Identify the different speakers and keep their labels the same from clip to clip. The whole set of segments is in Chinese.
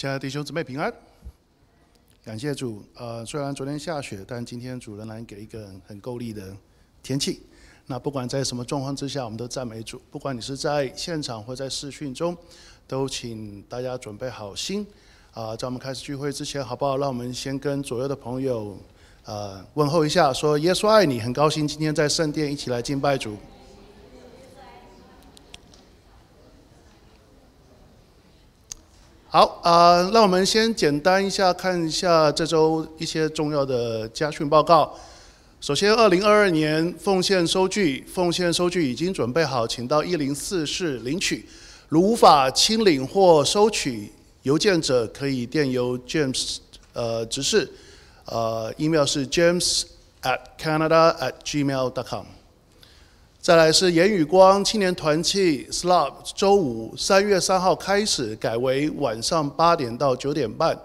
Speaker 1: 亲爱的弟兄姊妹平安，感谢主。呃，虽然昨天下雪，但今天主仍然给一个很够力的天气。那不管在什么状况之下，我们都赞美主。不管你是在现场或在视讯中，都请大家准备好心。啊，在我们开始聚会之前，好不好？让我们先跟左右的朋友呃问候一下，说耶稣爱你，很高兴今天在圣殿一起来敬拜主。好啊，那我们先简单一下看一下这周一些重要的家训报告。首先，二零二二年奉献收据，奉献收据已经准备好，请到一零四室领取。如无法亲领或收取，邮件者可以电邮 James 呃执事，呃，email 是 James at Canada at gmail dot com。再来是言语光青年团契 Slab，周五三月三号开始改为晚上八点到九点半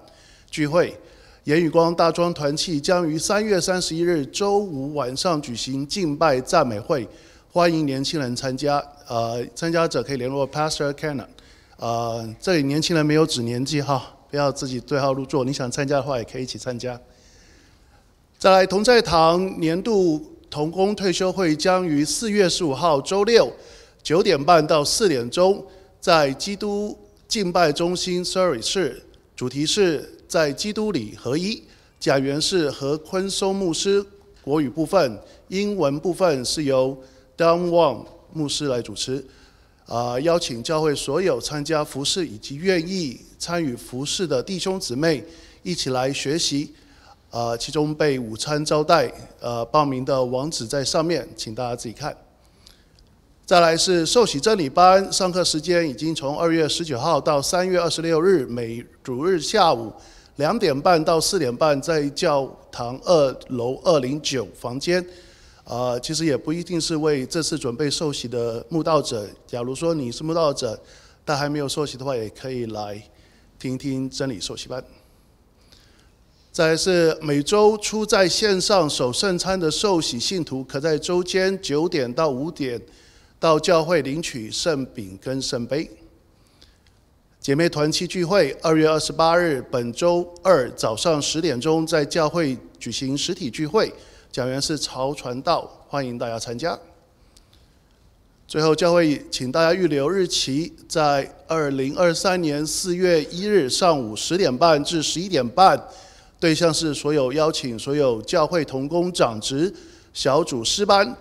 Speaker 1: 聚会。言语光大庄团契将于三月三十一日周五晚上举行敬拜赞美会，欢迎年轻人参加。呃，参加者可以联络 Pastor Cannon。呃，这里年轻人没有指年纪哈，不要自己对号入座。你想参加的话，也可以一起参加。再来同在堂年度。童工退休会将于四月十五号周六九点半到四点钟，在基督敬拜中心 Sorry 室，主题是在基督里合一。讲员是何坤松牧师，国语部分、英文部分是由 Don Wang 牧师来主持。啊，邀请教会所有参加服饰以及愿意参与服饰的弟兄姊妹一起来学习。呃，其中被午餐招待，呃，报名的网址在上面，请大家自己看。再来是受洗真理班，上课时间已经从二月十九号到三月二十六日，每主日下午两点半到四点半，在教堂二楼二零九房间。呃，其实也不一定是为这次准备受洗的慕道者，假如说你是慕道者，但还没有受洗的话，也可以来听听真理受洗班。再是每周出在线上守圣餐的受洗信徒，可在周间九点到五点到教会领取圣饼跟圣杯。姐妹团契聚会，二月二十八日，本周二早上十点钟在教会举行实体聚会，讲员是曹传道，欢迎大家参加。最后，教会请大家预留日期，在二零二三年四月一日上午十点半至十一点半。对象是所有邀请所有教会同工长职小组师班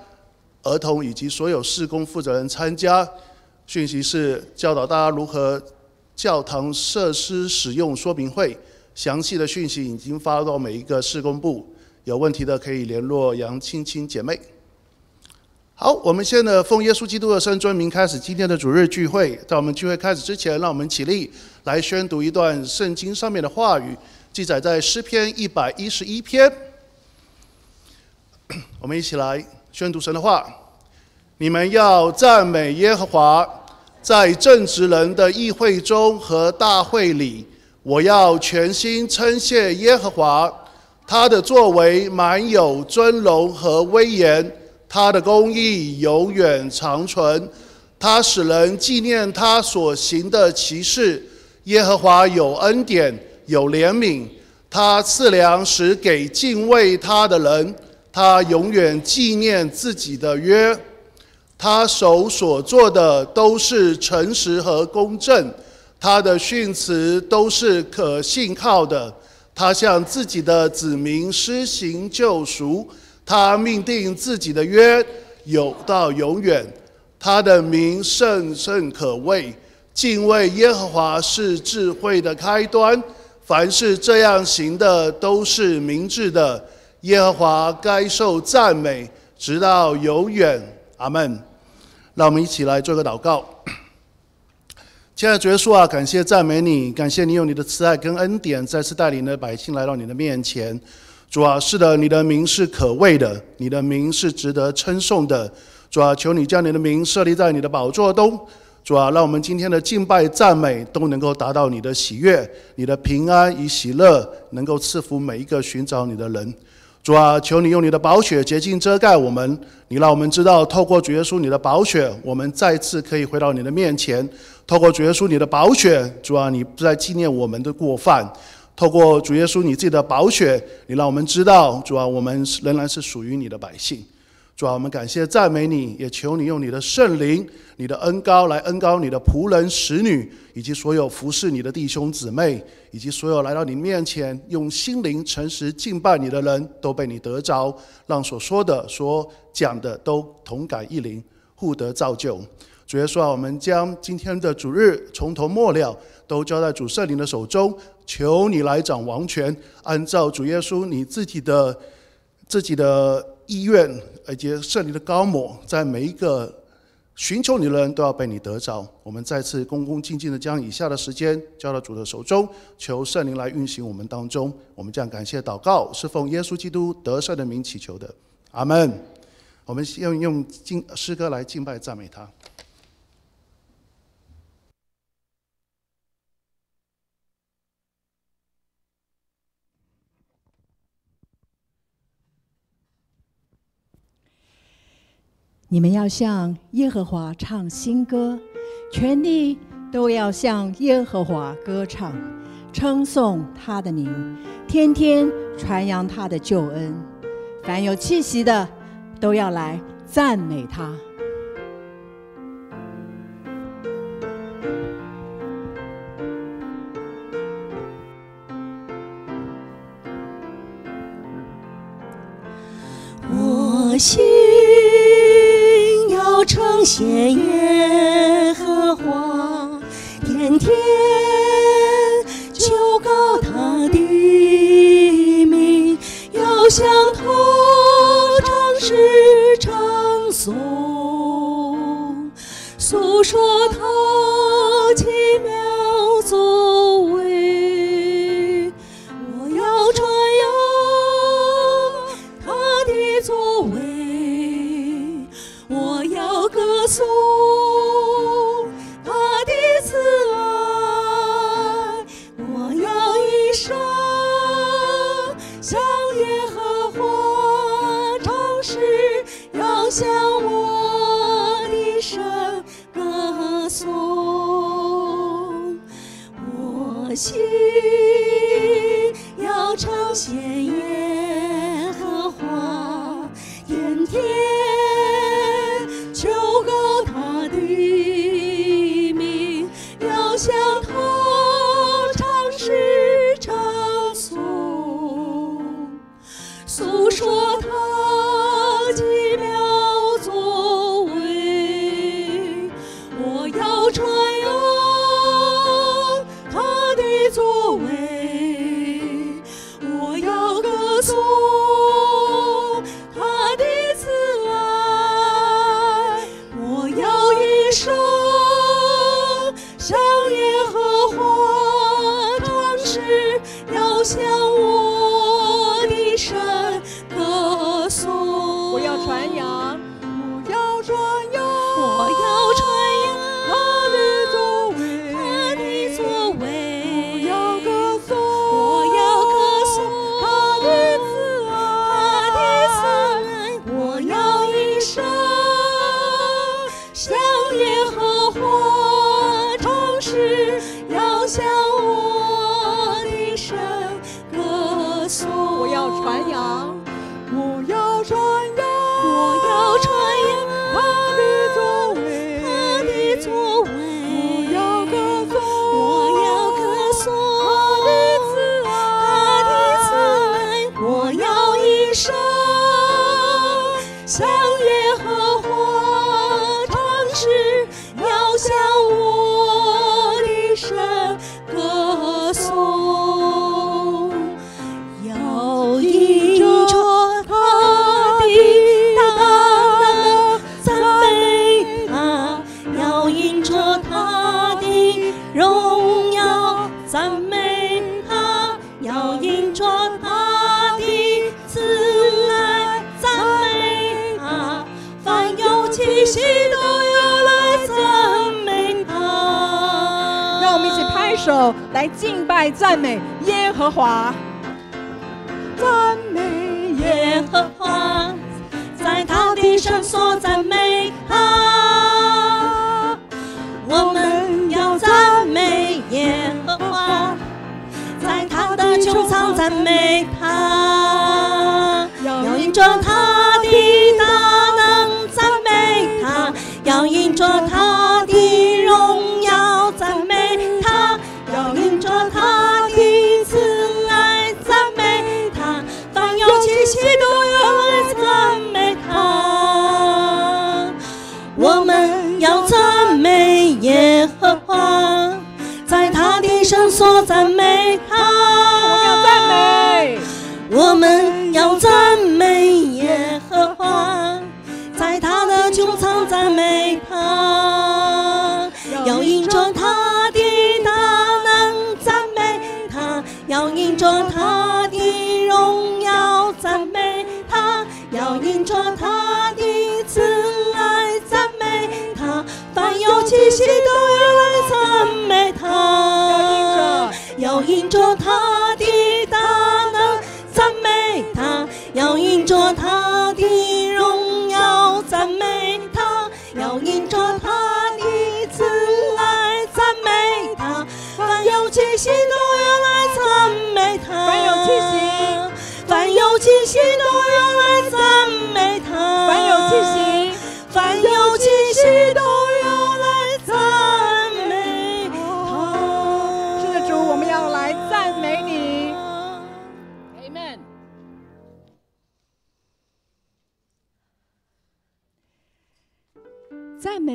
Speaker 1: 儿童以及所有事工负责人参加。讯息是教导大家如何教堂设施使用说明会，详细的讯息已经发到每一个事工部，有问题的可以联络杨青青姐妹。好，我们现在奉耶稣基督的圣尊名开始今天的主日聚会。在我们聚会开始之前，让我们起立来宣读一段圣经上面的话语。记载在诗篇一百一十一篇，我们一起来宣读神的话。你们要赞美耶和华，在正直人的议会中和大会里，我要全心称谢耶和华。他的作为满有尊荣和威严，他的公义永远长存。他使人纪念他所行的奇事。耶和华有恩典。有怜悯，他赐粮食给敬畏他的人，他永远纪念自己的约，他手所做的都是诚实和公正，他的训词都是可信靠的，他向自己的子民施行救赎，他命定自己的约有到永远，他的名甚甚可畏，敬畏耶和华是智慧的开端。凡是这样行的，都是明智的。耶和华该受赞美，直到永远。阿门。让我们一起来做个祷告。亲爱的耶稣啊，感谢赞美你，感谢你用你的慈爱跟恩典，再次带领的百姓来到你的面前。主啊，是的，你的名是可畏的，你的名是值得称颂的。主啊，求你将你的名设立在你的宝座中。主啊，让我们今天的敬拜赞美都能够达到你的喜悦、你的平安与喜乐，能够赐福每一个寻找你的人。主啊，求你用你的宝血洁净遮盖我们，你让我们知道，透过主耶稣你的宝血，我们再次可以回到你的面前。透过主耶稣你的宝血，主啊，你不再纪念我们的过犯。透过主耶稣你自己的宝血，你让我们知道，主啊，我们仍然是属于你的百姓。主啊，我们感谢赞美你，也求你用你的圣灵、你的恩高来恩高你的仆人、使女，以及所有服侍你的弟兄姊妹，以及所有来到你面前用心灵诚实敬拜你的人，都被你得着，让所说的、所讲的都同感一灵，互得造就。主耶稣啊，我们将今天的主日从头末了都交在主圣灵的手中，求你来掌王权，按照主耶稣你自己的自己的意愿。以及圣灵的高抹，在每一个寻求你的人都要被你得着。我们再次恭恭敬敬的将以下的时间交到主的手中，求圣灵来运行我们当中。我们这样感谢祷告，是奉耶稣基督得胜的名祈求的，阿门。我们用用敬诗歌来敬拜赞美他。
Speaker 2: 你们要向耶和华唱新歌，全地都要向耶和华歌唱，称颂他的名，天天传扬他的救恩。凡有气息的，都要来赞美他。
Speaker 3: 我心。称谢
Speaker 2: 所赞美他。我们要赞美耶和华，在他的穹苍赞美他，要迎着。跟着他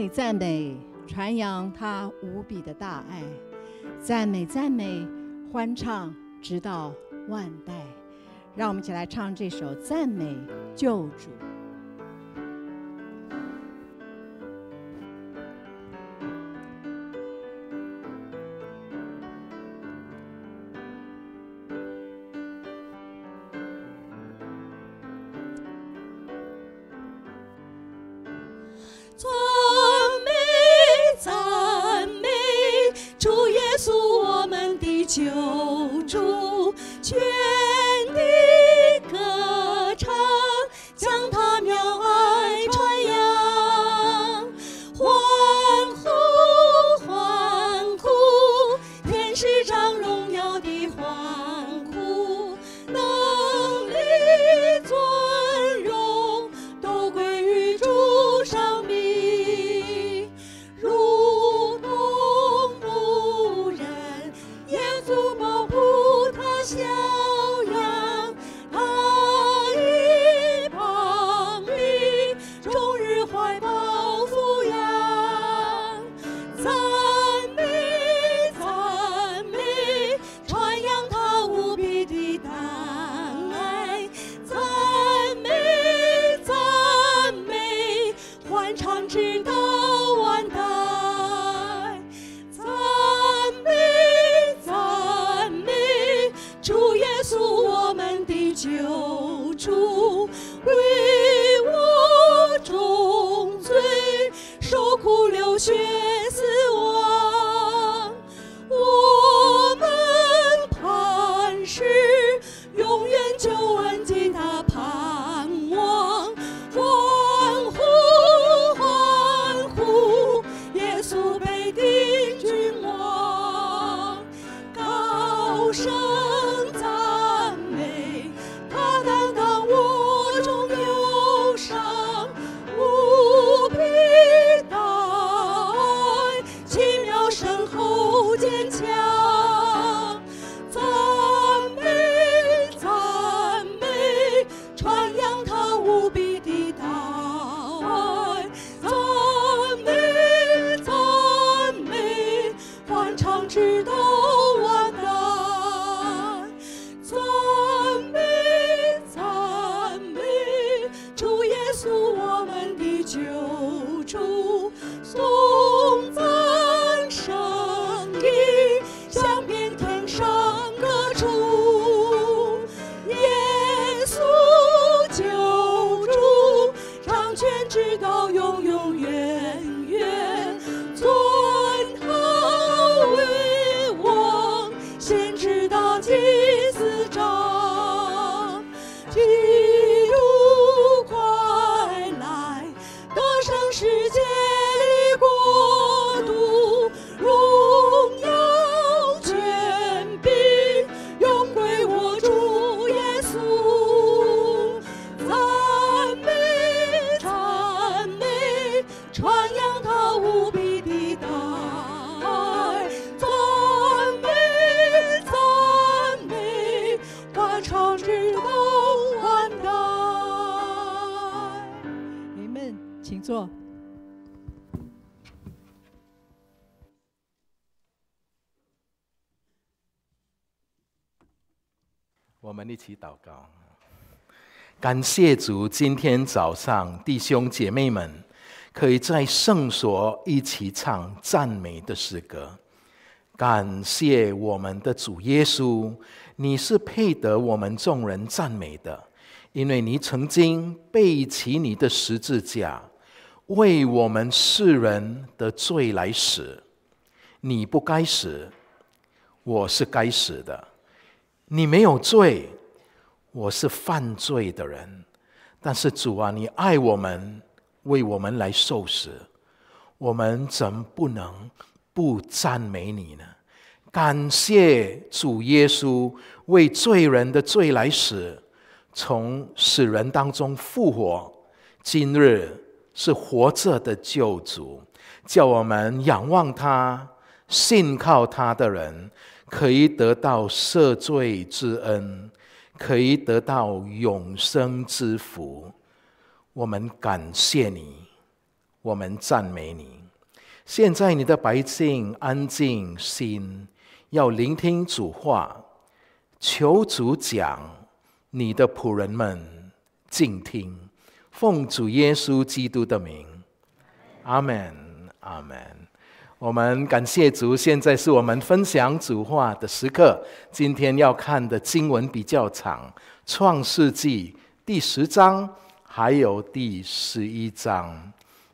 Speaker 2: 赞美
Speaker 3: 传扬他无比的大爱，赞美赞美，欢唱直到万代，让我们一起来唱这首赞美救主。
Speaker 2: 我们一
Speaker 4: 起祷告。感谢主，今天早上弟兄姐妹们可以在圣所一起唱赞美的诗歌。感谢我们的主耶稣，你是配得我们众人赞美的，因为你曾经背起你的十字架，为我们世人的罪来死。你不该死，我是该死的。你没有罪。我是犯罪的人，但是主啊，你爱我们，为我们来受死，我们怎不能不赞美你呢？感谢主耶稣为罪人的罪来死，从死人当中复活，今日是活着的救主，叫我们仰望他、信靠他的人，可以得到赦罪之恩。可以得到永生之福，我们感谢你，我们赞美你。现在你的白净安静心，要聆听主话，求主讲，你的仆人们静听，奉主耶稣基督的名，阿门，阿门。我们感谢主，现在是我们分享主话的时刻。今天要看的经文比较长，《创世纪》第十章还有第十一章。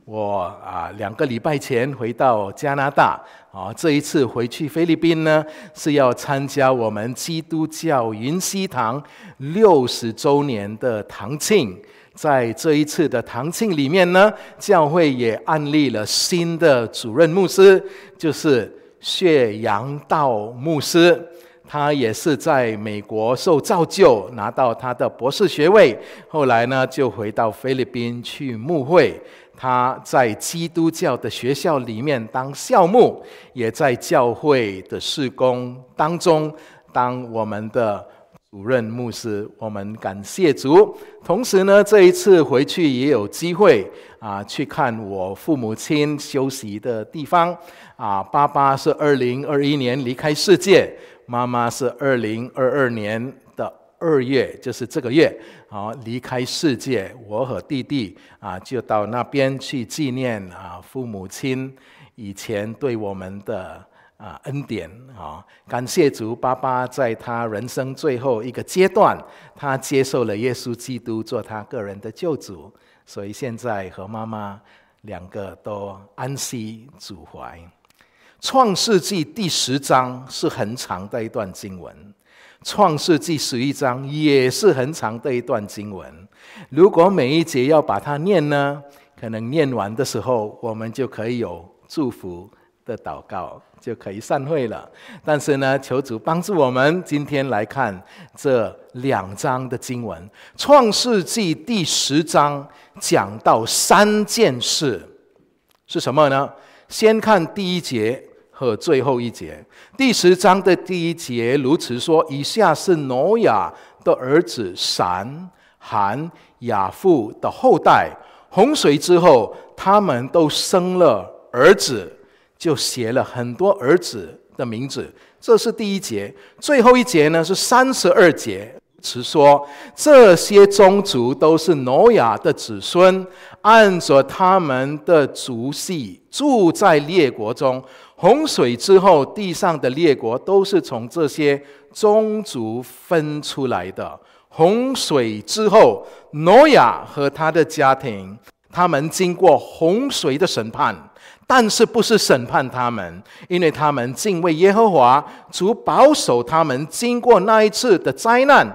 Speaker 4: 我啊，两个礼拜前回到加拿大，啊，这一次回去菲律宾呢，是要参加我们基督教云溪堂六十周年的堂庆。在这一次的堂庆里面呢，教会也安立了新的主任牧师，就是血阳道牧师。他也是在美国受造就，拿到他的博士学位。后来呢，就回到菲律宾去牧会。他在基督教的学校里面当校牧，也在教会的事工当中当我们的。主任牧师，我们感谢主。同时呢，这一次回去也有机会啊，去看我父母亲休息的地方。啊，爸爸是二零二一年离开世界，妈妈是二零二二年的二月，就是这个月，啊，离开世界。我和弟弟啊，就到那边去纪念啊，父母亲以前对我们的。啊，恩典啊！感谢主，爸爸在他人生最后一个阶段，他接受了耶稣基督做他个人的救主，所以现在和妈妈两个都安息主怀。创世纪第十章是很长的一段经文，创世纪十一章也是很长的一段经文。如果每一节要把它念呢，可能念完的时候，我们就可以有祝福的祷告。就可以散会了。但是呢，求主帮助我们，今天来看这两章的经文。创世纪第十章讲到三件事，是什么呢？先看第一节和最后一节。第十章的第一节如此说：以下是挪亚的儿子闪、含、雅父的后代。洪水之后，他们都生了儿子。就写了很多儿子的名字，这是第一节。最后一节呢是三十二节，是说这些宗族都是挪亚的子孙，按着他们的族系住在列国中。洪水之后，地上的列国都是从这些宗族分出来的。洪水之后，挪亚和他的家庭，他们经过洪水的审判。但是不是审判他们，因为他们敬畏耶和华，主保守他们。经过那一次的灾难，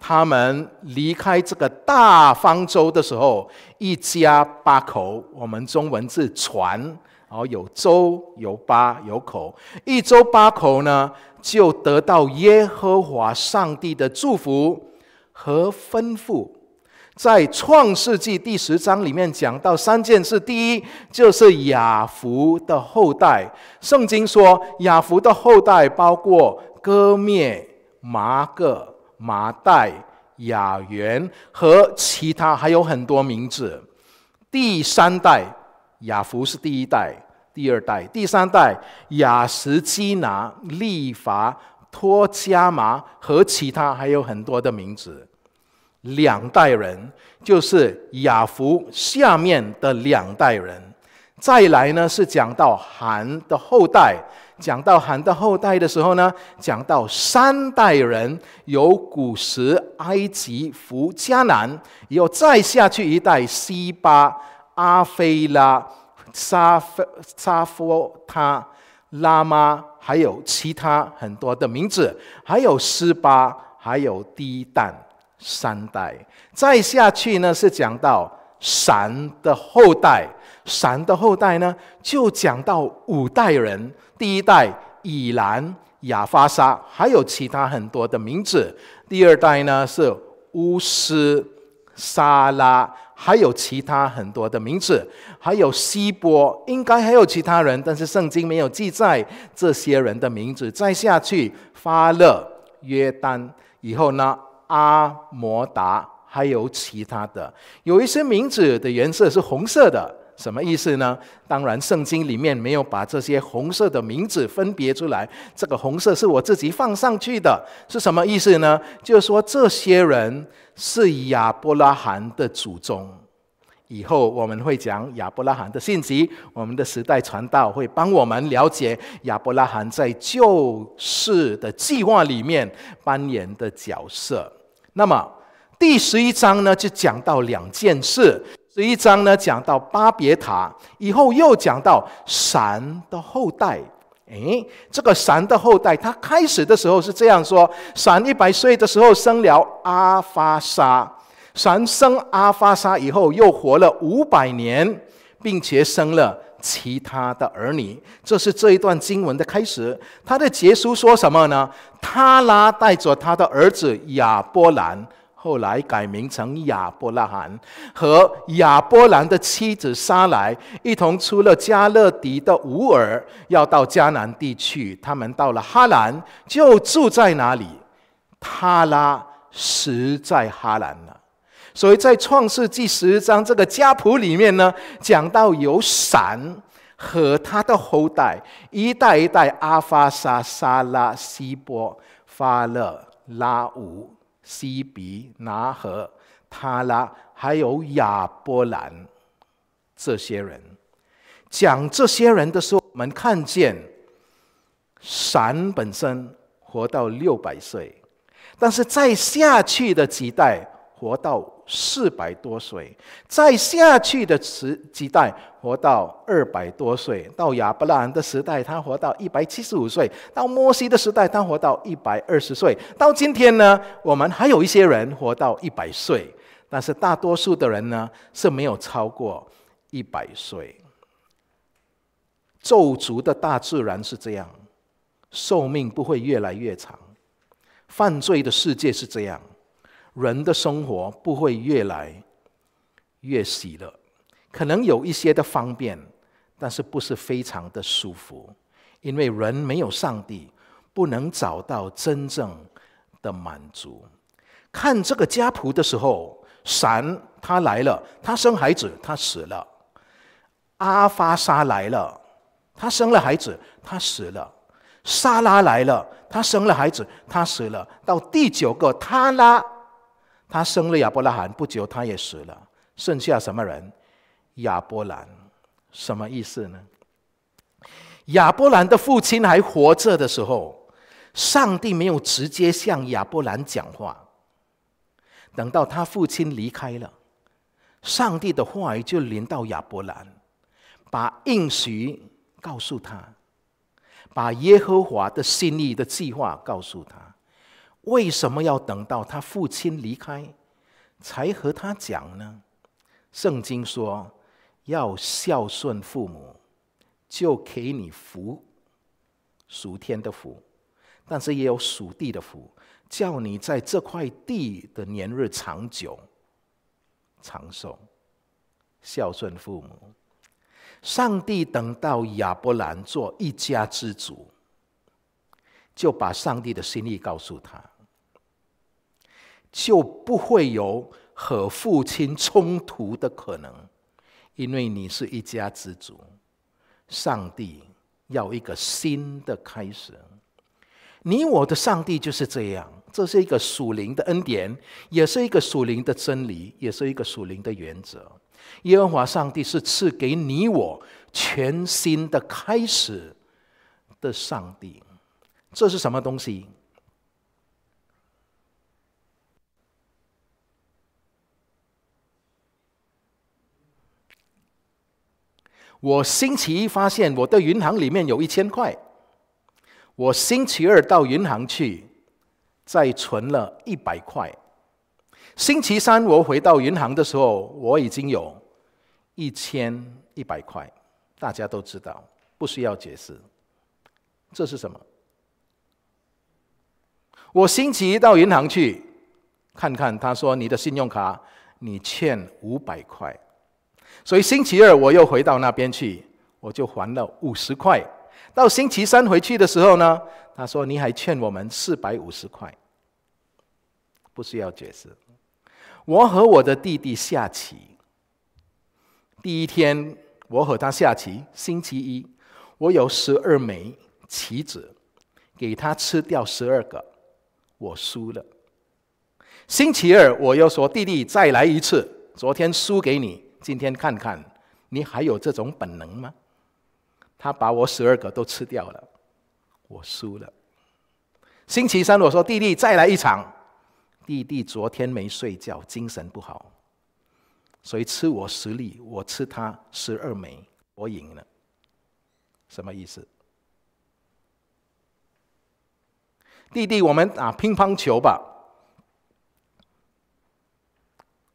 Speaker 4: 他们离开这个大方舟的时候，一家八口，我们中文字船，然后有舟有八有口，一舟八口呢，就得到耶和华上帝的祝福和吩咐。在创世纪第十章里面讲到三件事，第一就是雅福的后代。圣经说，雅福的后代包括割灭、麻各、麻代、雅元和其他还有很多名字。第三代雅福是第一代、第二代、第三代雅什基拿、利法托加玛和其他还有很多的名字。两代人就是雅福下面的两代人。再来呢是讲到韩的后代，讲到韩的后代的时候呢，讲到三代人有古时埃及、福迦南，有再下去一代西巴、阿菲拉、沙菲、沙夫他、拉玛，还有其他很多的名字，还有斯巴，还有低旦三代。再下去呢是讲到闪的后代。闪的后代呢，就讲到五代人。第一代以兰、亚发沙，还有其他很多的名字。第二代呢是乌斯、沙拉，还有其他很多的名字。还有希波，应该还有其他人，但是圣经没有记载这些人的名字。再下去，发勒、约丹，以后呢，阿摩达，还有其他的，有一些名字的颜色是红色的。什么意思呢？当然，圣经里面没有把这些红色的名字分别出来。这个红色是我自己放上去的，是什么意思呢？就是说，这些人是亚伯拉罕的祖宗。以后我们会讲亚伯拉罕的信息，我们的时代传道会帮我们了解亚伯拉罕在救世的计划里面扮演的角色。那么第十一章呢，就讲到两件事。十一章呢，讲到巴别塔，以后又讲到闪的后代。诶，这个闪的后代，他开始的时候是这样说：闪一百岁的时候生了阿发沙，闪生阿发沙以后又活了五百年，并且生了其他的儿女。这是这一段经文的开始。他的结书说什么呢？他拉带着他的儿子亚波兰。后来改名成亚伯拉罕，和亚波兰的妻子撒来一同出了加勒底的乌尔，要到迦南地去。他们到了哈兰，就住在哪里？他拉实在哈兰了。所以在创世纪十章这个家谱里面呢，讲到有闪和他的后代，一代一代阿发沙、沙拉、希波、发勒、拉乌。西比拿和他拉，还有亚波兰这些人，讲这些人的时候，我们看见闪本身活到六百岁，但是在下去的几代活到。四百多岁，再下去的时几代活到二百多岁，到亚伯拉罕的时代，他活到一百七十五岁；到摩西的时代，他活到一百二十岁；到今天呢，我们还有一些人活到一百岁，但是大多数的人呢是没有超过一百岁。咒诅的大自然是这样，寿命不会越来越长；犯罪的世界是这样。人的生活不会越来越喜乐，可能有一些的方便，但是不是非常的舒服，因为人没有上帝，不能找到真正的满足。看这个家谱的时候，闪他来了，他生孩子，他死了；阿发沙来了，他生了孩子，他死了；沙拉来了，他生了孩子，他死了。到第九个他拉。他生了亚伯拉罕，不久他也死了，剩下什么人？亚伯兰，什么意思呢？亚伯兰的父亲还活着的时候，上帝没有直接向亚伯兰讲话。等到他父亲离开了，上帝的话语就临到亚伯兰，把应许告诉他，把耶和华的心意的计划告诉他。为什么要等到他父亲离开，才和他讲呢？圣经说要孝顺父母，就给你福，属天的福，但是也有属地的福，叫你在这块地的年日长久、长寿。孝顺父母，上帝等到亚伯兰做一家之主，就把上帝的心意告诉他。就不会有和父亲冲突的可能，因为你是一家之主。上帝要一个新的开始，你我的上帝就是这样，这是一个属灵的恩典，也是一个属灵的真理，也是一个属灵的原则。耶和华上帝是赐给你我全新的开始的上帝。这是什么东西？我星期一发现我的银行里面有一千块，我星期二到银行去，再存了一百块。星期三我回到银行的时候，我已经有一千一百块。大家都知道，不需要解释。这是什么？我星期一到银行去看看，他说你的信用卡你欠五百块。所以星期二我又回到那边去，我就还了五十块。到星期三回去的时候呢，他说你还欠我们四百五十块，不需要解释。我和我的弟弟下棋，第一天我和他下棋，星期一我有十二枚棋子，给他吃掉十二个，我输了。星期二我又说弟弟再来一次，昨天输给你。今天看看，你还有这种本能吗？他把我十二个都吃掉了，我输了。星期三我说弟弟再来一场，弟弟昨天没睡觉，精神不好，所以吃我十粒，我吃他十二枚，我赢了。什么意思？弟弟，我们打乒乓球吧，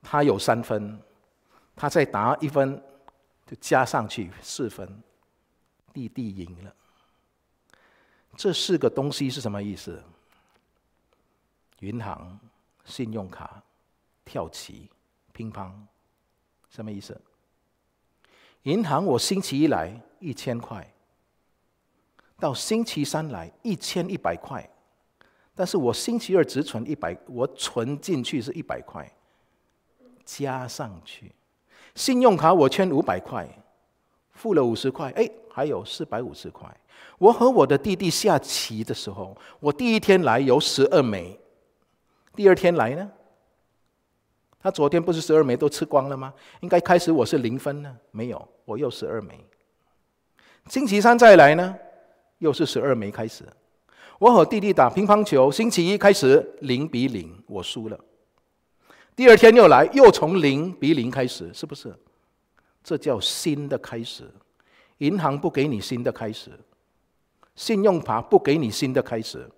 Speaker 4: 他有三分。他再打一分，就加上去四分，弟弟赢了。这四个东西是什么意思？银行、信用卡、跳棋、乒乓，什么意思？银行我星期一来一千块，到星期三来一千一百块，但是我星期二只存一百，我存进去是一百块，加上去。信用卡我欠五百块，付了五十块，哎，还有四百五十块。我和我的弟弟下棋的时候，我第一天来有十二枚，第二天来呢，他昨天不是十二枚都吃光了吗？应该开始我是零分呢，没有，我又十二枚。星期三再来呢，又是十二枚开始。我和弟弟打乒乓球，星期一开始零比零，我输了。第二天又来，又从零比零开始，是不是？这叫新的开始。银行不给你新的开始，信用卡不给你新的开始。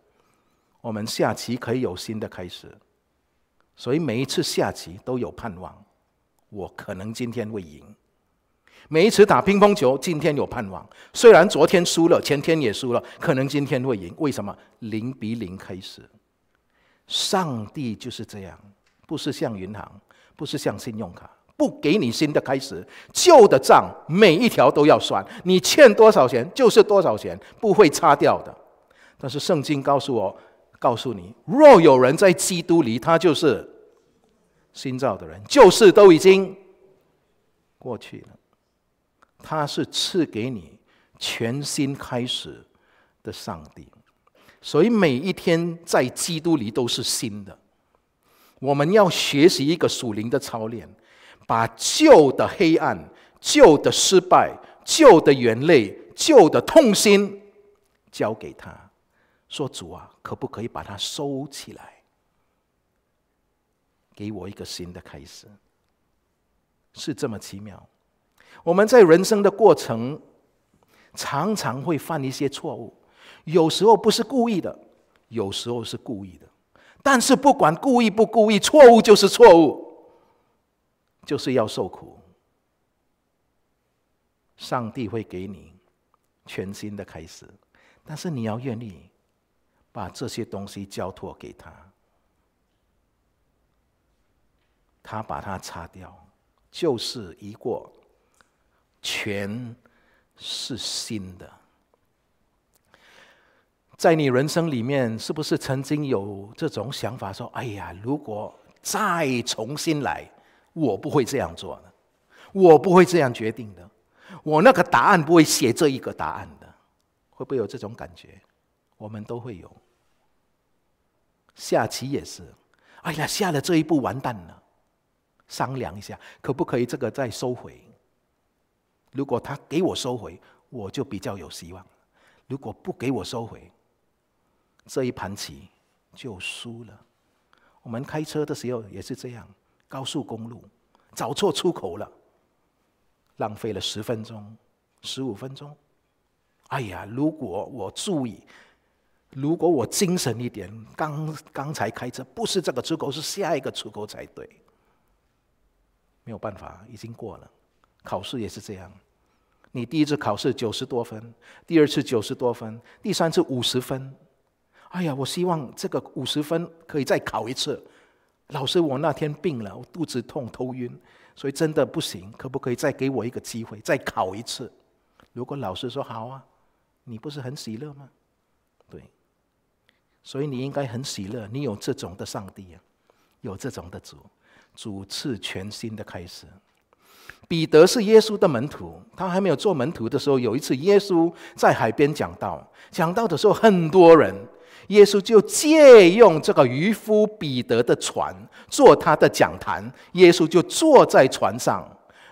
Speaker 4: 我们下棋可以有新的开始，所以每一次下棋都有盼望。我可能今天会赢。每一次打乒乓球，今天有盼望。虽然昨天输了，前天也输了，可能今天会赢。为什么？零比零开始。上帝就是这样。不是像银行，不是像信用卡，不给你新的开始，旧的账每一条都要算，你欠多少钱就是多少钱，不会擦掉的。但是圣经告诉我，告诉你，若有人在基督里，他就是新造的人，旧事都已经过去了。他是赐给你全新开始的上帝，所以每一天在基督里都是新的。我们要学习一个属灵的操练，把旧的黑暗、旧的失败、旧的眼泪、旧的痛心交给他，说：“主啊，可不可以把它收起来，给我一个新的开始？”是这么奇妙。我们在人生的过程，常常会犯一些错误，有时候不是故意的，有时候是故意的。但是不管故意不故意，错误就是错误，就是要受苦。上帝会给你全新的开始，但是你要愿意把这些东西交托给他，他把它擦掉，旧事一过，全是新的。在你人生里面，是不是曾经有这种想法？说：“哎呀，如果再重新来，我不会这样做的，我不会这样决定的，我那个答案不会写这一个答案的。”会不会有这种感觉？我们都会有。下棋也是，哎呀，下了这一步完蛋了，商量一下，可不可以这个再收回？如果他给我收回，我就比较有希望；如果不给我收回，这一盘棋就输了。我们开车的时候也是这样，高速公路找错出口了，浪费了十分钟、十五分钟。哎呀，如果我注意，如果我精神一点，刚刚才开车不是这个出口，是下一个出口才对。没有办法，已经过了。考试也是这样，你第一次考试九十多分，第二次九十多分，第三次五十分。哎呀，我希望这个五十分可以再考一次。老师，我那天病了，我肚子痛、头晕，所以真的不行。可不可以再给我一个机会，再考一次？如果老师说好啊，你不是很喜乐吗？对，所以你应该很喜乐，你有这种的上帝啊，有这种的主，主赐全新的开始。彼得是耶稣的门徒，他还没有做门徒的时候，有一次耶稣在海边讲道，讲道的时候很多人。耶稣就借用这个渔夫彼得的船做他的讲坛，耶稣就坐在船上，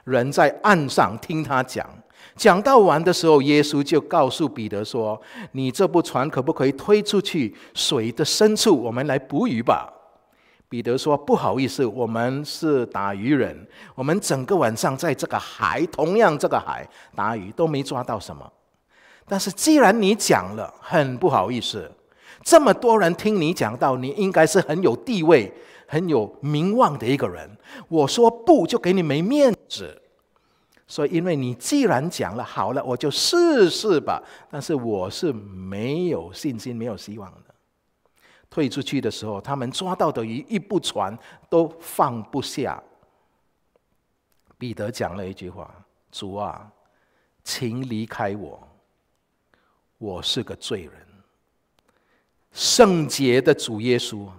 Speaker 4: 人在岸上听他讲。讲到完的时候，耶稣就告诉彼得说：“你这部船可不可以推出去水的深处，我们来捕鱼吧？”彼得说：“不好意思，我们是打鱼人，我们整个晚上在这个海，同样这个海打鱼都没抓到什么。但是既然你讲了，很不好意思。”这么多人听你讲到，你应该是很有地位、很有名望的一个人。我说不，就给你没面子。所以，因为你既然讲了，好了，我就试试吧。但是我是没有信心、没有希望的。退出去的时候，他们抓到的鱼一部船都放不下。彼得讲了一句话：“主啊，请离开我，我是个罪人。”圣洁的主耶稣，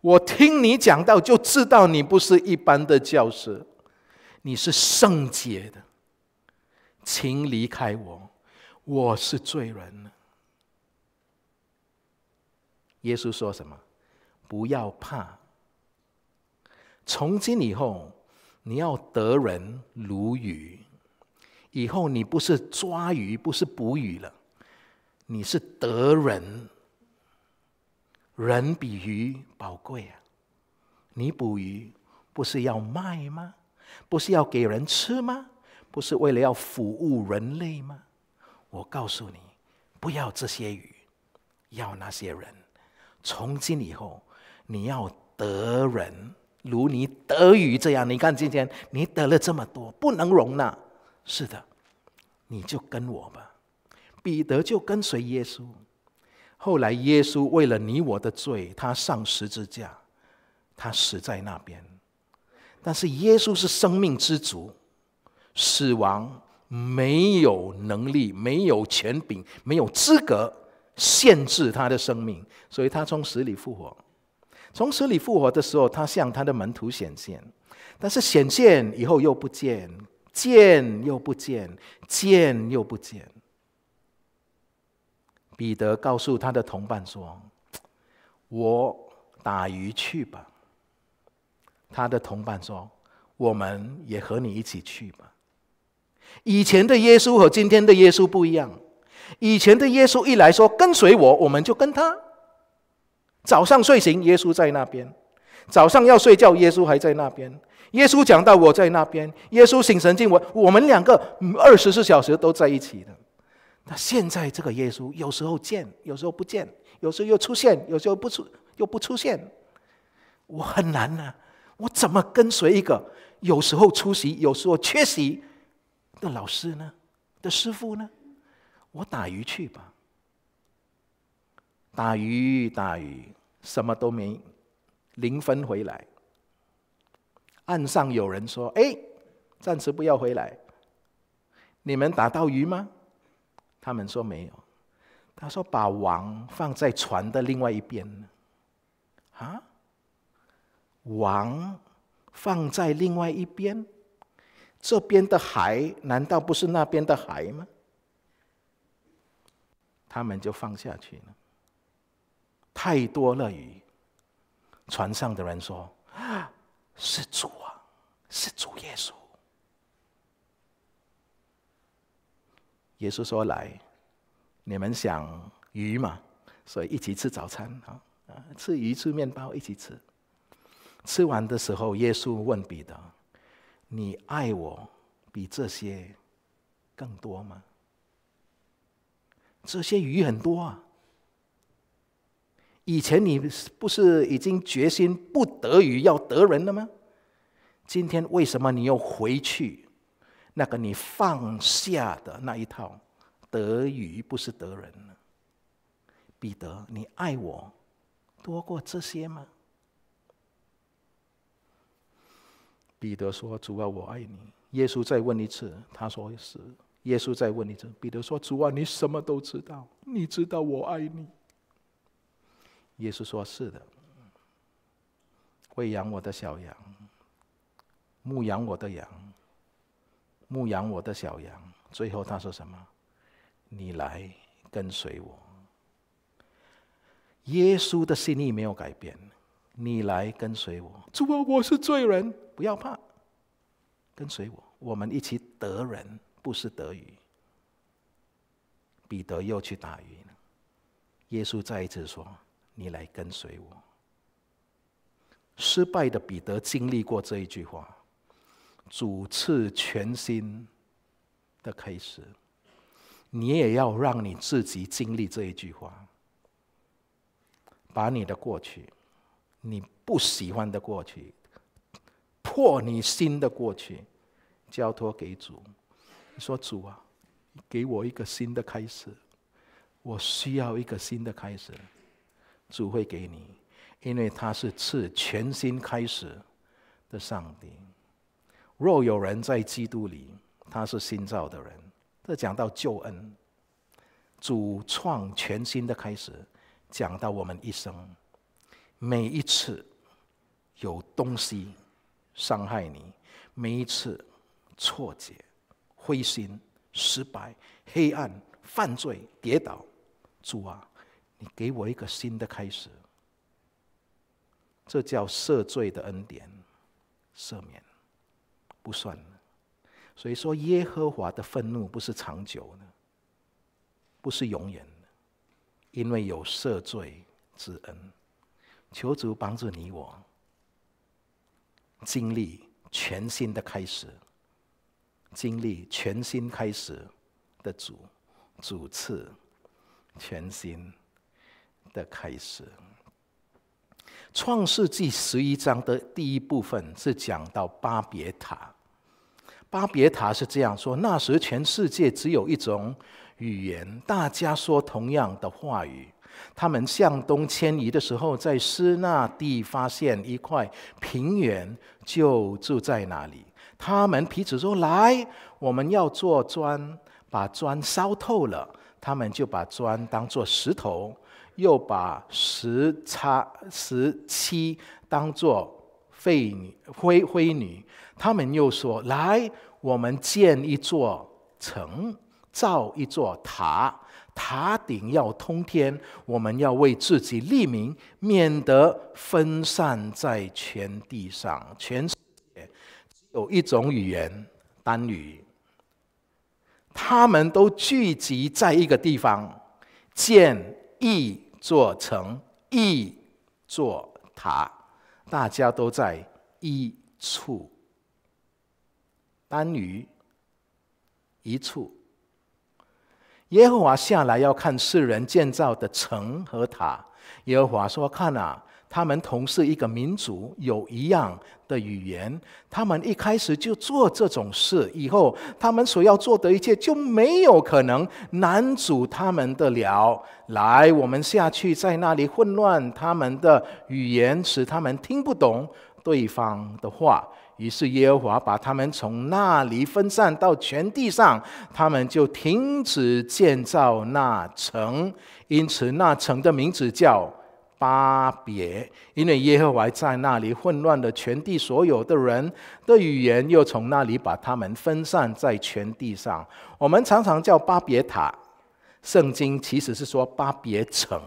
Speaker 4: 我听你讲到，就知道你不是一般的教师，你是圣洁的，请离开我，我是罪人。耶稣说什么？不要怕，从今以后，你要得人如鱼，以后你不是抓鱼，不是捕鱼了。你是得人，人比鱼宝贵啊！你捕鱼不是要卖吗？不是要给人吃吗？不是为了要服务人类吗？我告诉你，不要这些鱼，要那些人。从今以后，你要得人，如你得鱼这样。你看今天你得了这么多，不能容纳。是的，你就跟我吧。彼得就跟随耶稣。后来，耶稣为了你我的罪，他上十字架，他死在那边。但是，耶稣是生命之主，死亡没有能力、没有权柄、没有资格限制他的生命，所以他从死里复活。从死里复活的时候，他向他的门徒显现，但是显现以后又不见，见又不见，见又不见。彼得告诉他的同伴说：“我打鱼去吧。”他的同伴说：“我们也和你一起去吧。”以前的耶稣和今天的耶稣不一样。以前的耶稣一来说：“跟随我，我们就跟他。”早上睡醒，耶稣在那边；早上要睡觉，耶稣还在那边。耶稣讲到我在那边，耶稣醒神经，我我们两个二十四小时都在一起的。那现在这个耶稣有时候见，有时候不见，有时候又出现，有时候不出又不出现，我很难呢。我怎么跟随一个有时候出席、有时候缺席的老师呢？的师傅呢？我打鱼去吧。打鱼打鱼，什么都没，零分回来。岸上有人说：“哎，暂时不要回来。你们打到鱼吗？”他们说没有，他说把网放在船的另外一边啊，网放在另外一边，这边的海难道不是那边的海吗？他们就放下去了。太多了鱼。船上的人说：“是主啊，是主耶稣。”耶稣说：“来，你们想鱼嘛？所以一起吃早餐啊，啊，吃鱼吃面包一起吃。吃完的时候，耶稣问彼得：‘你爱我比这些更多吗？’这些鱼很多啊。以前你不是已经决心不得鱼要得人了吗？今天为什么你又回去？”那个你放下的那一套，得鱼不是得人。彼得，你爱我多过这些吗？彼得说：“主啊，我爱你。”耶稣再问一次，他说：“是。”耶稣再问一次，彼得说：“主啊，你什么都知道，你知道我爱你。”耶稣说：“是的，喂养我的小羊，牧养我的羊。”牧养我的小羊，最后他说什么？你来跟随我。耶稣的心意没有改变，你来跟随我。主啊，我是罪人，不要怕，跟随我，我们一起得人，不是得鱼。彼得又去打鱼了。耶稣再一次说：“你来跟随我。”失败的彼得经历过这一句话。主赐全新的开始，你也要让你自己经历这一句话，把你的过去，你不喜欢的过去，破你新的过去，交托给主。你说：“主啊，给我一个新的开始，我需要一个新的开始。”主会给你，因为他是赐全新开始的上帝。若有人在基督里，他是新造的人。这讲到救恩，主创全新的开始，讲到我们一生每一次有东西伤害你，每一次错觉、灰心、失败、黑暗、犯罪、跌倒，主啊，你给我一个新的开始。这叫赦罪的恩典，赦免。不算了，所以说耶和华的愤怒不是长久的，不是永远的，因为有赦罪之恩。求主帮助你我，经历全新的开始，经历全新开始的主主次，全新的开始。创世纪十一章的第一部分是讲到巴别塔。巴别塔是这样说：那时全世界只有一种语言，大家说同样的话语。他们向东迁移的时候，在施那地发现一块平原，就住在那里。他们彼此说：“来，我们要做砖，把砖烧透了。他们就把砖当做石头。”又把石叉石漆当做废女灰灰女，他们又说：“来，我们建一座城，造一座塔，塔顶要通天。我们要为自己立名，免得分散在全地上。全世界有一种语言，单语。他们都聚集在一个地方，建。”一座城，一座塔，大家都在一处。单于一处。耶和华下来要看世人建造的城和塔。耶和华说：“看啊。”他们同是一个民族，有一样的语言。他们一开始就做这种事，以后他们所要做的一切就没有可能难阻他们的了。来，我们下去，在那里混乱他们的语言，使他们听不懂对方的话。于是耶和华把他们从那里分散到全地上，他们就停止建造那城，因此那城的名字叫。巴别，因为耶和华在那里混乱了全地所有的人的语言，又从那里把他们分散在全地上。我们常常叫巴别塔，圣经其实是说巴别城，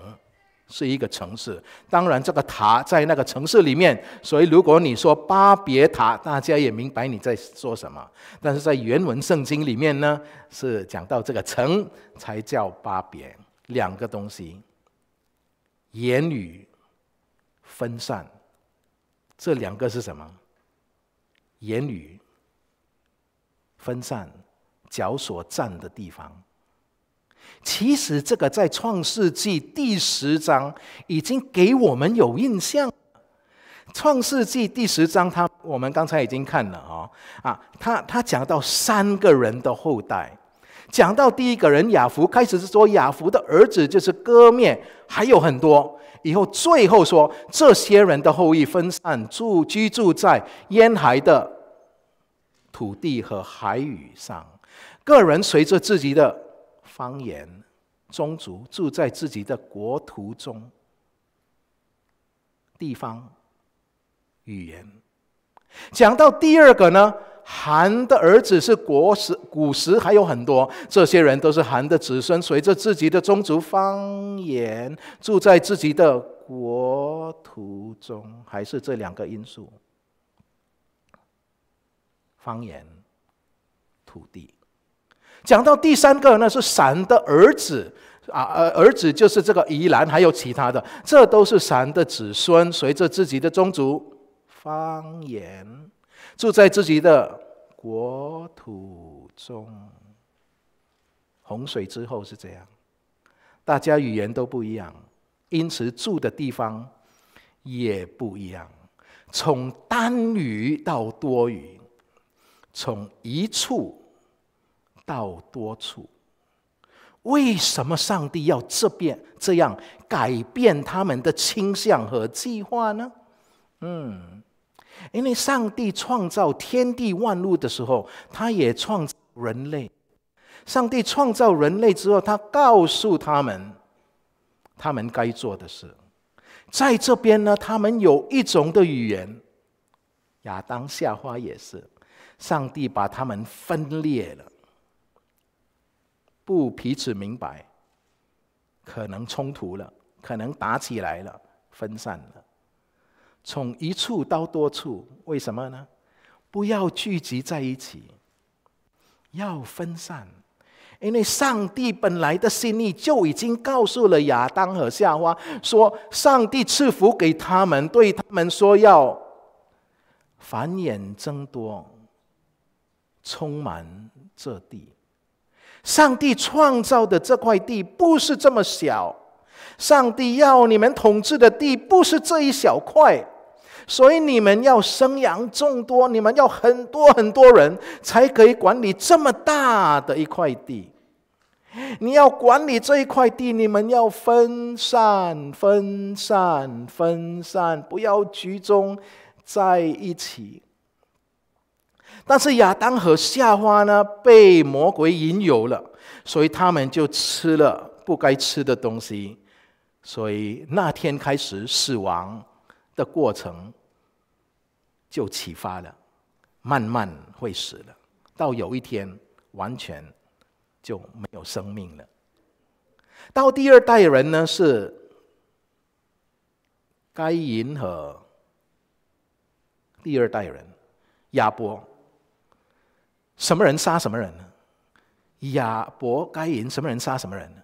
Speaker 4: 是一个城市。当然，这个塔在那个城市里面，所以如果你说巴别塔，大家也明白你在说什么。但是在原文圣经里面呢，是讲到这个城才叫巴别，两个东西，言语分散，这两个是什么？言语分散，脚所站的地方。其实这个在创世纪第十章已经给我们有印象。创世纪第十章，他我们刚才已经看了哦，啊，他他讲到三个人的后代，讲到第一个人雅福，开始是说雅福的儿子就是割灭，还有很多。以后最后说这些人的后裔分散住居住在沿海的土地和海域上，个人随着自己的。方言，宗族住在自己的国土中，地方语言。讲到第二个呢，韩的儿子是国时古时还有很多，这些人都是韩的子孙，随着自己的宗族方言住在自己的国土中，还是这两个因素：方言、土地。讲到第三个呢，是闪的儿子啊，儿儿子就是这个宜兰，还有其他的，这都是闪的子孙，随着自己的宗族方言，住在自己的国土中。洪水之后是这样，大家语言都不一样，因此住的地方也不一样，从单语到多语，从一处。到多处，为什么上帝要这边这样改变他们的倾向和计划呢？嗯，因为上帝创造天地万物的时候，他也创造人类。上帝创造人类之后，他告诉他们，他们该做的事。在这边呢，他们有一种的语言，亚当夏娃也是，上帝把他们分裂了。不彼此明白，可能冲突了，可能打起来了，分散了。从一处到多处，为什么呢？不要聚集在一起，要分散。因为上帝本来的心意就已经告诉了亚当和夏娃，说上帝赐福给他们，对他们说要繁衍增多，充满这地。上帝创造的这块地不是这么小，上帝要你们统治的地不是这一小块，所以你们要生养众多，你们要很多很多人才可以管理这么大的一块地。你要管理这一块地，你们要分散、分散、分散，不要集中在一起。但是亚当和夏娃呢，被魔鬼引诱了，所以他们就吃了不该吃的东西，所以那天开始死亡的过程就启发了，慢慢会死了，到有一天完全就没有生命了。到第二代人呢，是该隐和第二代人亚伯。什么人杀什么人呢？亚伯、该隐，什么人杀什么人呢？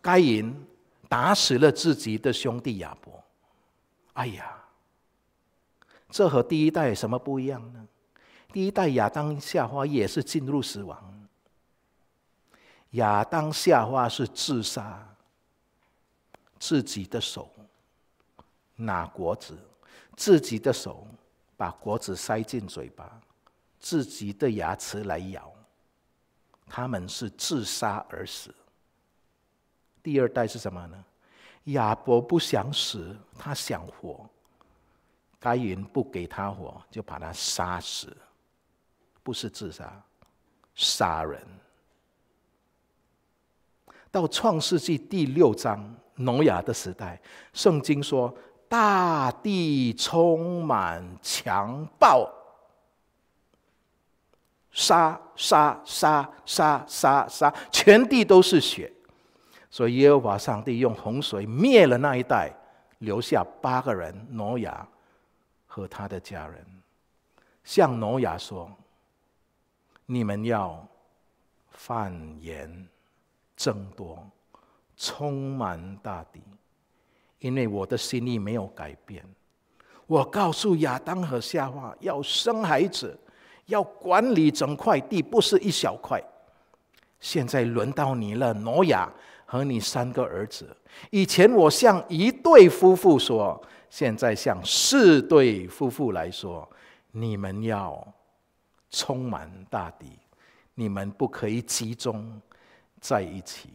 Speaker 4: 该隐打死了自己的兄弟亚伯。哎呀，这和第一代什么不一样呢？第一代亚当夏娃也是进入死亡，亚当夏娃是自杀，自己的手拿果子，自己的手把果子塞进嘴巴。自己的牙齿来咬，他们是自杀而死。第二代是什么呢？亚伯不想死，他想活。该隐不给他活，就把他杀死，不是自杀，杀人。到创世纪第六章，挪亚的时代，圣经说大地充满强暴。杀杀杀杀杀杀，全地都是血。所以耶和华上帝用洪水灭了那一代，留下八个人：挪亚和他的家人。向挪亚说：“你们要繁衍增多，充满大地，因为我的心意没有改变。我告诉亚当和夏娃要生孩子，要管理整块地，不是一小块。现在轮到你了，挪亚和你三个儿子。以前我向一对夫妇说，现在向四对夫妇来说。”你们要充满大地，你们不可以集中在一起。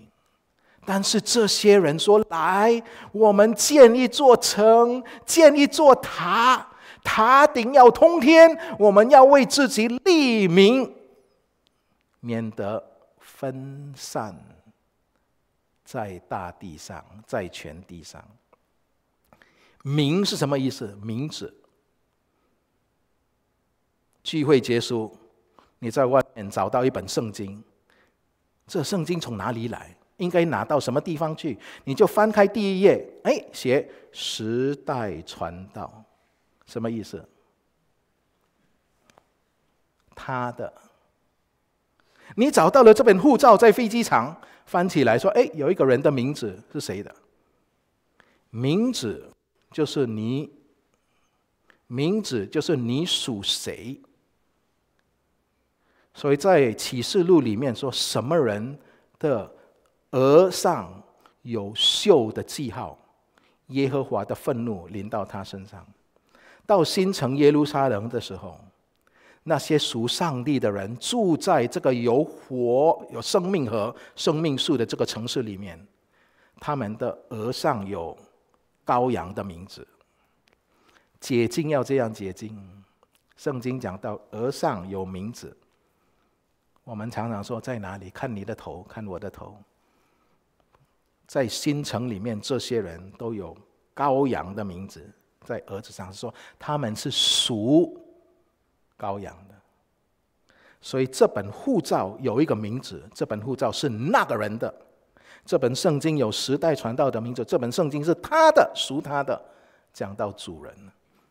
Speaker 4: 但是这些人说：“来，我们建一座城，建一座塔，塔顶要通天。我们要为自己立名，免得分散在大地上，在全地上。名是什么意思？名字。”聚会结束，你在外面找到一本圣经，这圣经从哪里来？应该拿到什么地方去？你就翻开第一页，哎，写时代传道，什么意思？他的，你找到了这本护照，在飞机场翻起来说，哎，有一个人的名字是谁的？名字就是你，名字就是你属谁？所以在启示录里面说，什么人的额上有锈的记号，耶和华的愤怒临到他身上。到新城耶路撒冷的时候，那些属上帝的人住在这个有火、有生命和生命树的这个城市里面，他们的额上有羔羊的名字。解经要这样解经，圣经讲到额上有名字。我们常常说在哪里看你的头，看我的头。在新城里面，这些人都有羔羊的名字在额子上，说他们是属羔羊的。所以这本护照有一个名字，这本护照是那个人的。这本圣经有时代传道的名字，这本圣经是他的，属他的。讲到主人，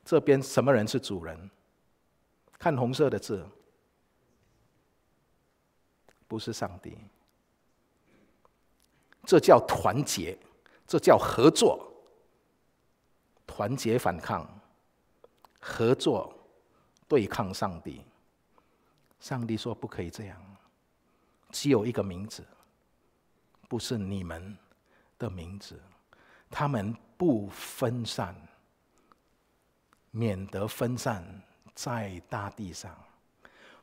Speaker 4: 这边什么人是主人？看红色的字。不是上帝，这叫团结，这叫合作。团结反抗，合作对抗上帝。上帝说不可以这样，只有一个名字，不是你们的名字。他们不分散，免得分散在大地上。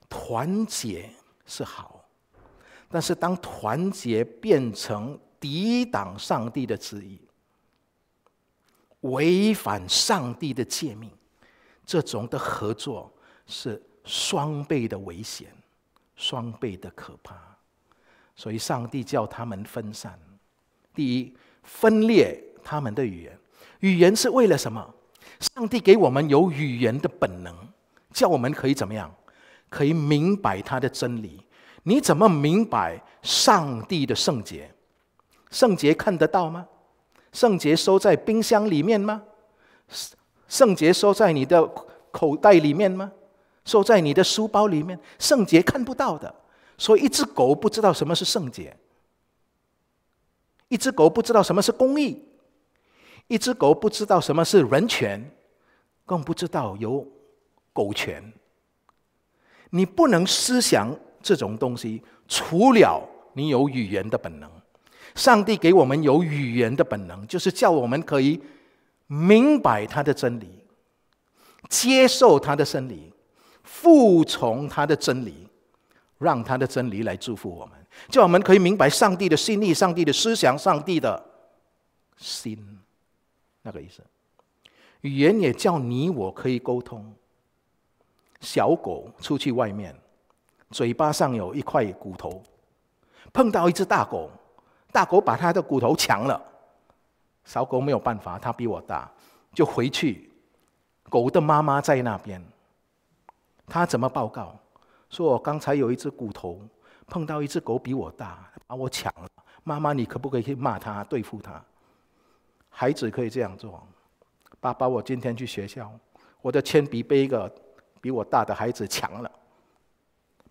Speaker 4: 团结是好。但是，当团结变成抵挡上帝的旨意，违反上帝的诫命，这种的合作是双倍的危险，双倍的可怕。所以，上帝叫他们分散。第一，分裂他们的语言。语言是为了什么？上帝给我们有语言的本能，叫我们可以怎么样？可以明白他的真理。你怎么明白上帝的圣洁？圣洁看得到吗？圣洁收在冰箱里面吗？圣洁收在你的口袋里面吗？收在你的书包里面？圣洁看不到的。所以一只狗不知道什么是圣洁，一只狗不知道什么是公义，一只狗不知道什么是人权，更不知道有狗权。你不能思想。这种东西，除了你有语言的本能，上帝给我们有语言的本能，就是叫我们可以明白他的真理，接受他的真理，服从他的真理，让他的真理来祝福我们，叫我们可以明白上帝的心意、上帝的思想、上帝的心，那个意思。语言也叫你我可以沟通。小狗出去外面。嘴巴上有一块骨头，碰到一只大狗，大狗把它的骨头抢了，小狗没有办法，它比我大，就回去，狗的妈妈在那边，他怎么报告？说我刚才有一只骨头，碰到一只狗比我大，把我抢了，妈妈，你可不可以去骂他、对付他？孩子可以这样做。爸爸，我今天去学校，我的铅笔被一个比我大的孩子抢了。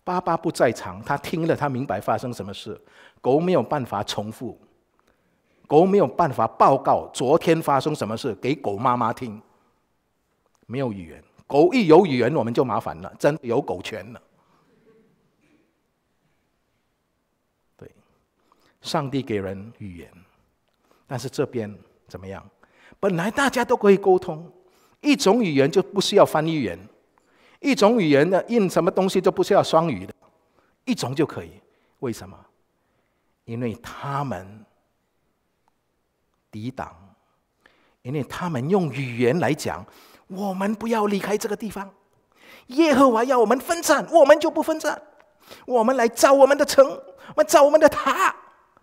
Speaker 4: 爸爸不在场，他听了，他明白发生什么事。狗没有办法重复，狗没有办法报告昨天发生什么事给狗妈妈听。没有语言，狗一有语言，我们就麻烦了，真有狗权了。对，上帝给人语言，但是这边怎么样？本来大家都可以沟通，一种语言就不需要翻译员。一种语言的印什么东西就不需要双语的，一种就可以。为什么？因为他们抵挡，因为他们用语言来讲，我们不要离开这个地方。耶和华要我们分散，我们就不分散。我们来造我们的城，我们造我们的塔。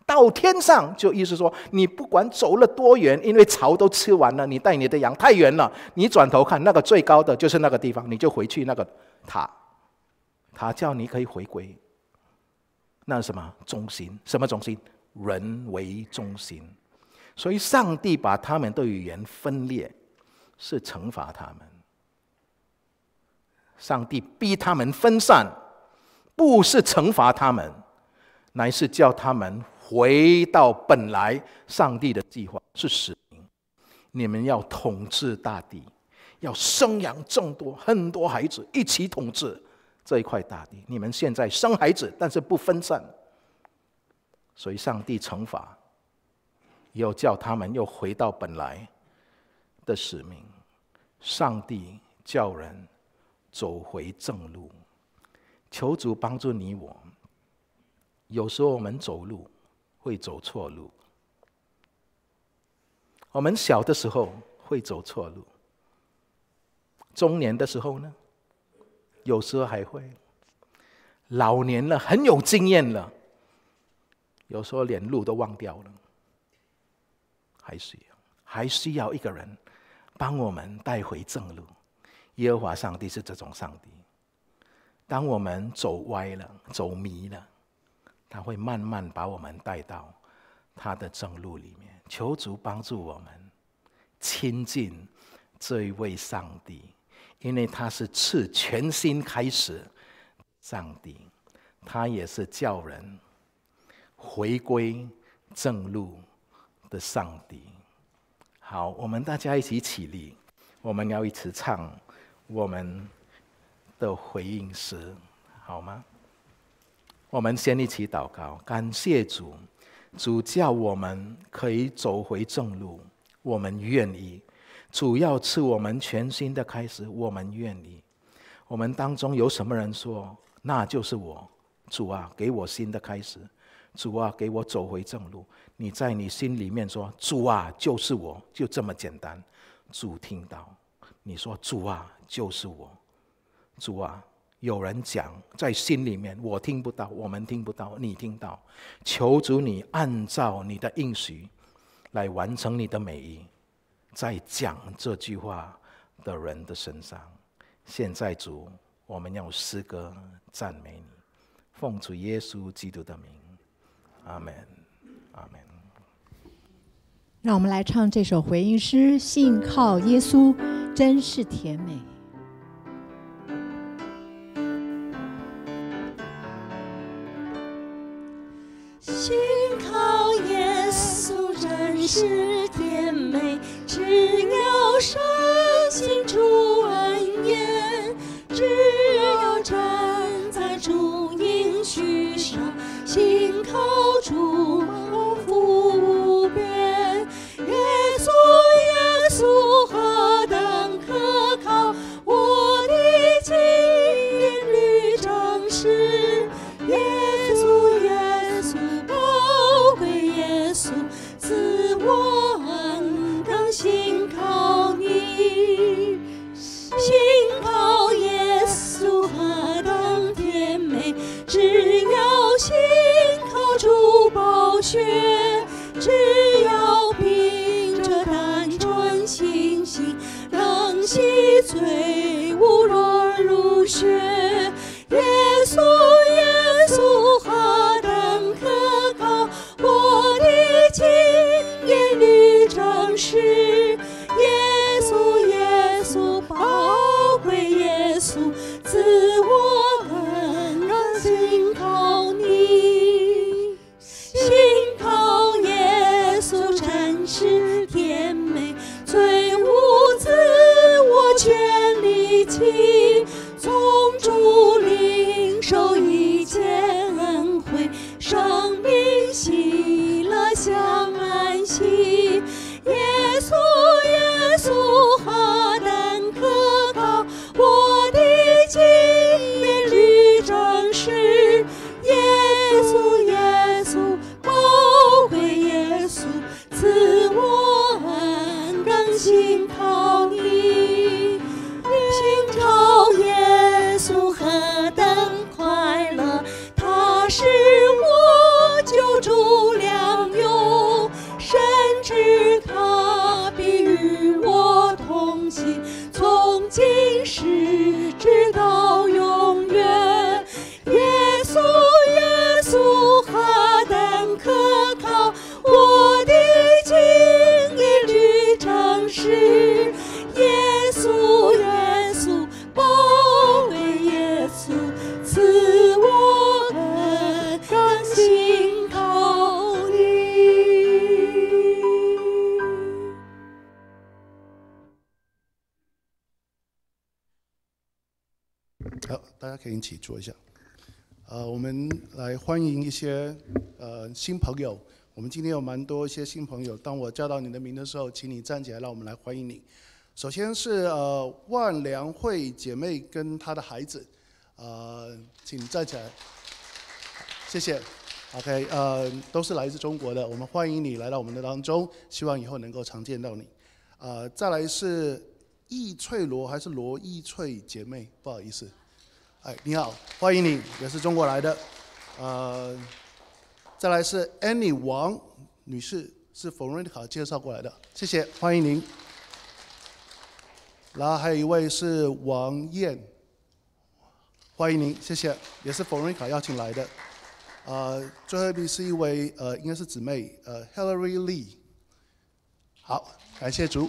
Speaker 4: 到天上，就意思说，你不管走了多远，因为草都吃完了，你带你的羊太远了，你转头看那个最高的就是那个地方，你就回去那个塔，他叫你可以回归。那什么中心？什么中心？人为中心。所以上帝把他们的语言分裂，是惩罚他们。上帝逼他们分散，不是惩罚他们，乃是叫他们。回到本来上帝的计划是使命，你们要统治大地，要生养众多很多孩子，一起统治这一块大地。你们现在生孩子，但是不分散，所以上帝惩罚，又叫他们又回到本来的使命。上帝叫人走回正路，求主帮助你我。有时候我们走路。会走错路。我们小的时候会走错路，中年的时候呢，有时候还会，老年了很有经验了，有时候连路都忘掉了，还需要还需要一个人帮我们带回正路。耶和华上帝是这种上帝，当我们走歪了、走迷了。他会慢慢把我们带到他的正路里面，求主帮助我们亲近这一位上帝，因为他是赐全新开始上帝，他也是叫人回归正路的上帝。好，我们大家一起起立，我们要一起唱我们的回应诗，好吗？我们先一起祷告，感谢主，主叫我们可以走回正路，我们愿意。主要赐我们全新的开始，我们愿意。我们当中有什么人说，那就是我，主啊，给我新的开始，主啊，给我走回正路。你在你心里面说，主啊，就是我，就这么简单。主听到你说，主啊，就是我，主啊。有人讲在心里面，我听不到，我们听不到，你听到。求主你按照你的应许来完成你的美意，在讲这句话的人的身上。现在主，我们用诗歌赞美你，奉主耶稣基督的名，阿门，阿门。
Speaker 2: 让我们来唱这首回应诗：信靠耶稣，真是甜美。
Speaker 3: 信靠耶稣真是
Speaker 1: 甜美，只要深一起坐一下。呃，我们来欢迎一些呃新朋友。我们今天有蛮多一些新朋友。当我叫到你的名的时候，请你站起来，让我们来欢迎你。首先是呃万良慧姐妹跟她的孩子，呃，请站起来，谢谢。OK，呃，都是来自中国的，我们欢迎你来到我们的当中，希望以后能够常见到你。呃，再来是易翠罗还是罗易翠姐妹？不好意思，哎，你好，欢迎你，也是中国来的。呃，再来是 Annie 王女士，是冯瑞卡介绍过来的，谢谢，欢迎您。然后还有一位是王燕，欢迎您，谢谢，也是冯瑞卡邀请来的。呃，最后一位是一位呃，应该是姊妹，呃，Hillary Lee。好，感谢主。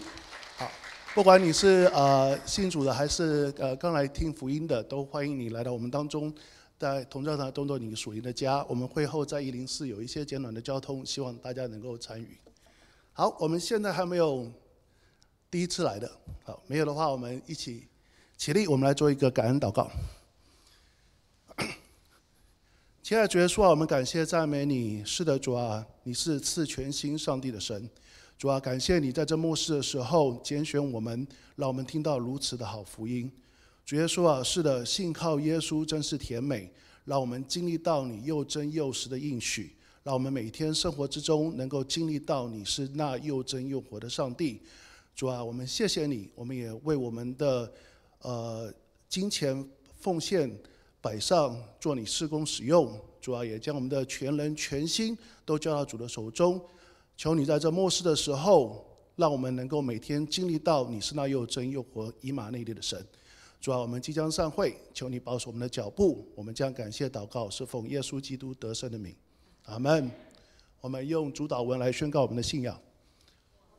Speaker 1: 不管你是呃信主的，还是呃刚来听福音的，都欢迎你来到我们当中，在同教堂动作你属灵的家。我们会后在一零四有一些简短的交通，希望大家能够参与。好，我们现在还没有第一次来的，好，没有的话，我们一起起立，我们来做一个感恩祷告。亲爱的主耶稣啊，我们感谢赞美你。是的，主啊，你是赐全新上帝的神。主啊，感谢你在这末世的时候拣选我们，让我们听到如此的好福音。主耶稣啊，是的，信靠耶稣真是甜美，让我们经历到你又真又实的应许，让我们每天生活之中能够经历到你是那又真又活的上帝。主啊，我们谢谢你，我们也为我们的呃金钱奉献摆上，做你施工使用。主啊，也将我们的全人全心都交到主的手中。求你在这末世的时候，让我们能够每天经历到你是那又真又活、以马内利的神。主啊，我们即将散会，求你保守我们的脚步。我们将感谢祷告，是奉耶稣基督得胜的名。阿门。我们用主导文来宣告我们的信仰。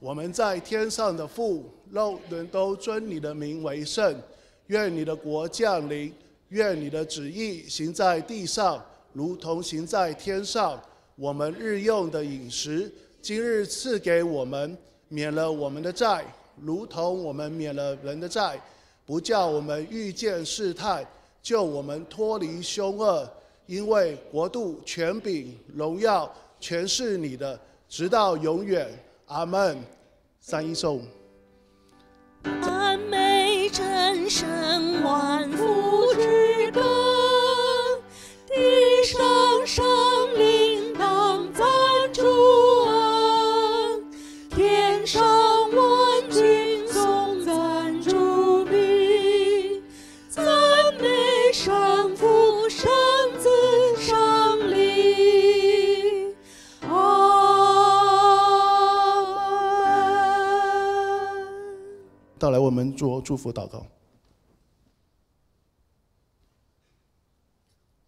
Speaker 1: 我们在天上的父，肉人都尊你的名为圣。愿你的国降临，愿你的旨意行在地上，如同行在天上。我们日用的饮食，今日赐给我们，免了我们的债，如同我们免了人的债，不叫我们遇见试探，救我们脱离凶恶。因为国度、权柄、荣耀，全是你的，直到永远。阿门。三一颂。
Speaker 3: 赞美真神万福之歌，地上生
Speaker 1: 我们做祝福祷告。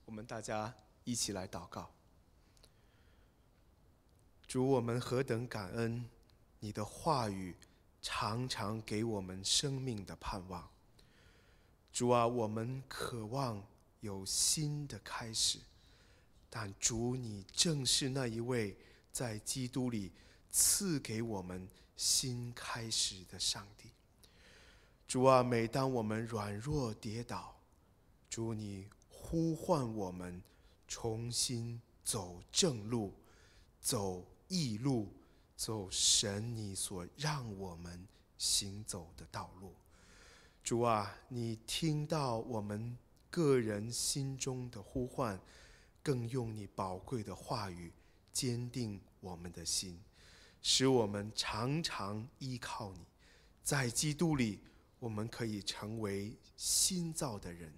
Speaker 5: 我们大家一起来祷告。主，我们何等感恩，你的话语常常给我们生命的盼望。主啊，我们渴望有新的开始，但主，你正是那一位在基督里赐给我们新开始的上帝。主啊，每当我们软弱跌倒，主你呼唤我们重新走正路，走义路，走神你所让我们行走的道路。主啊，你听到我们个人心中的呼唤，更用你宝贵的话语坚定我们的心，使我们常常依靠你，在基督里，我们可以成为新造的人。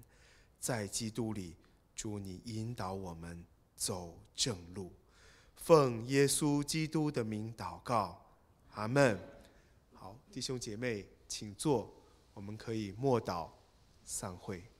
Speaker 5: 在基督里，主你引导我们走正路，奉耶稣基督的名祷告，阿门。好，弟兄姐妹，请坐，我们可以默祷散会。